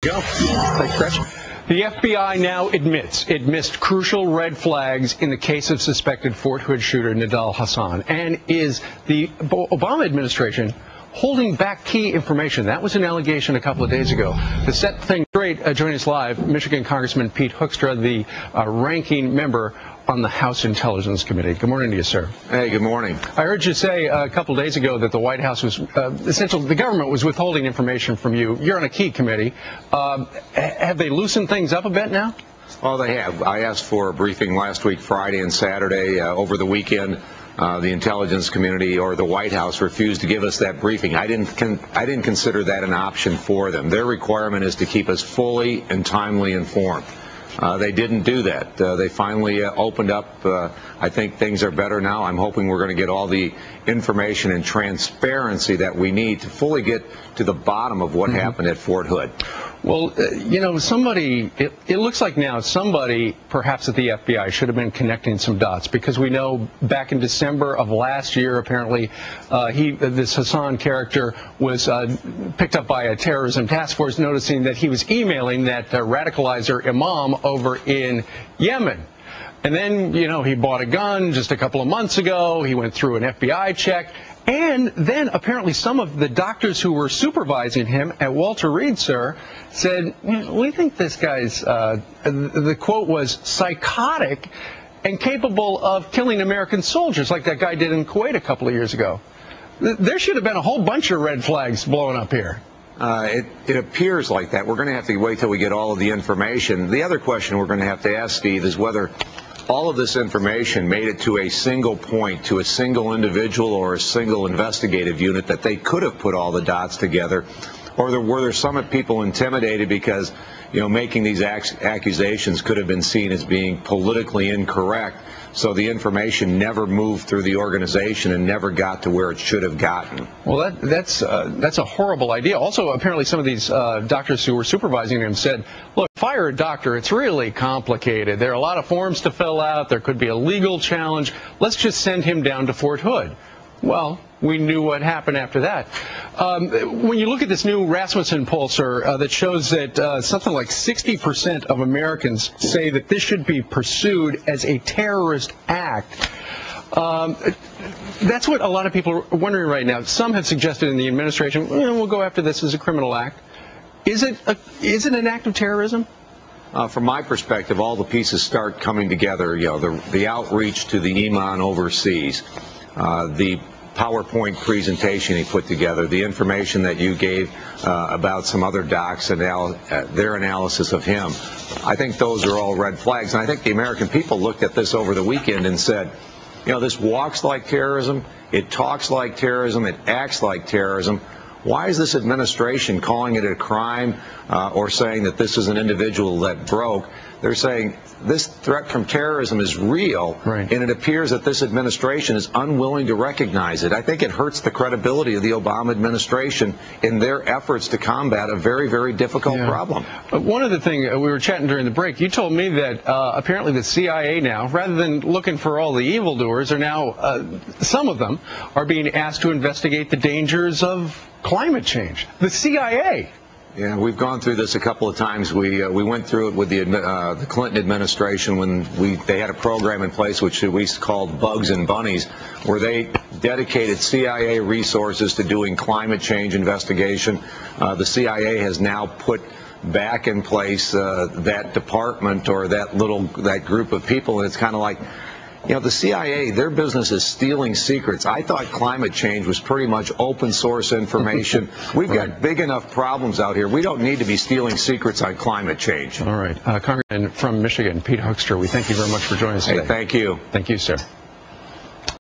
Go. Thanks, Chris. The FBI now admits it missed crucial red flags in the case of suspected Fort Hood shooter Nidal Hasan and is the Obama administration holding back key information. That was an allegation a couple of days ago. To set things straight, uh, joining us live, Michigan Congressman Pete Hoekstra, the uh, ranking member on the House Intelligence Committee. Good morning to you, sir. Hey, good morning. I heard you say uh, a couple of days ago that the White House was uh, essentially the government was withholding information from you. You're on a key committee. Uh, have they loosened things up a bit now? Oh, they have. I asked for a briefing last week, Friday and Saturday, uh, over the weekend. Uh, the intelligence community or the White House refused to give us that briefing. I didn't con- I didn't consider that an option for them. Their requirement is to keep us fully and timely informed. Uh, they didn't do that. Uh, they finally uh, opened up. Uh, I think things are better now. I'm hoping we're going to get all the information and transparency that we need to fully get to the bottom of what mm-hmm. happened at Fort Hood. Well, uh, you know, somebody, it, it, looks like now somebody, perhaps at the FBI, should have been connecting some dots because we know back in December of last year, apparently, uh, he, this Hassan character was uh, picked up by a terrorism task force noticing that he was emailing that uh, radicalizer imam over in Yemen. And then, you know, he bought a gun just a couple of months ago. He went through an FBI check. And then apparently some of the doctors who were supervising him at Walter Reed, sir, said, we think this guy's, uh, the quote was psychotic and capable of killing American soldiers like that guy did in Kuwait a couple of years ago. There should have been a whole bunch of red flags blowing up here. Uh, it, it, appears like that. We're going to have to wait till we get all of the information. The other question we're going to have to ask, Steve, is whether all of this information made it to a single point, to a single individual or a single investigative unit that they could have put all the dots together, or there, were there some people intimidated because, you know, making these accusations could have been seen as being politically incorrect, so the information never moved through the organization and never got to where it should have gotten. Well, that, that's uh, that's a horrible idea. Also, apparently, some of these uh, doctors who were supervising him said, "Look, fire a doctor. It's really complicated. There are a lot of forms to fill out. There could be a legal challenge. Let's just send him down to Fort Hood." Well, we knew what happened after that. Um, when you look at this new Rasmussen pollster uh, that shows that uh, something like 60% of Americans say that this should be pursued as a terrorist act. Um, that's what a lot of people are wondering right now. Some have suggested in the administration, well, go after this as a criminal act. Is it, a, is it an act of terrorism? Uh, from my perspective, all the pieces start coming together. You know, the, the outreach to the imam overseas, the PowerPoint presentation he put together, the information that you gave uh, about some other docs and uh, their analysis of him, I think those are all red flags. And I think the American people looked at this over the weekend and said, you know, this walks like terrorism, it talks like terrorism, it acts like terrorism. Why is this administration calling it a crime uh, or saying that this is an individual that broke? They're saying this threat from terrorism is real, right. and it appears that this administration is unwilling to recognize it. I think it hurts the credibility of the Obama administration in their efforts to combat a very, very difficult yeah. problem. But one of the things uh, we were chatting during the break, you told me that uh, apparently the CIA now, rather than looking for all the evildoers, are now uh, some of them are being asked to investigate the dangers of climate change. The CIA. Yeah, we've gone through this a couple of times. We uh, we went through it with the uh, the Clinton administration when we they had a program in place which we called Bugs and Bunnies, where they dedicated CIA resources to doing climate change investigation. Uh, the CIA has now put back in place uh, that department or that little that group of people, and it's kind of like you know, the CIA, their business is stealing secrets. I thought climate change was pretty much open source information. We've right. got big enough problems out here. We don't need to be stealing secrets on climate change. All right. Uh, Congressman from Michigan, Pete Hoekstra, we thank you very much for joining us hey, today. Thank you. Thank you, sir.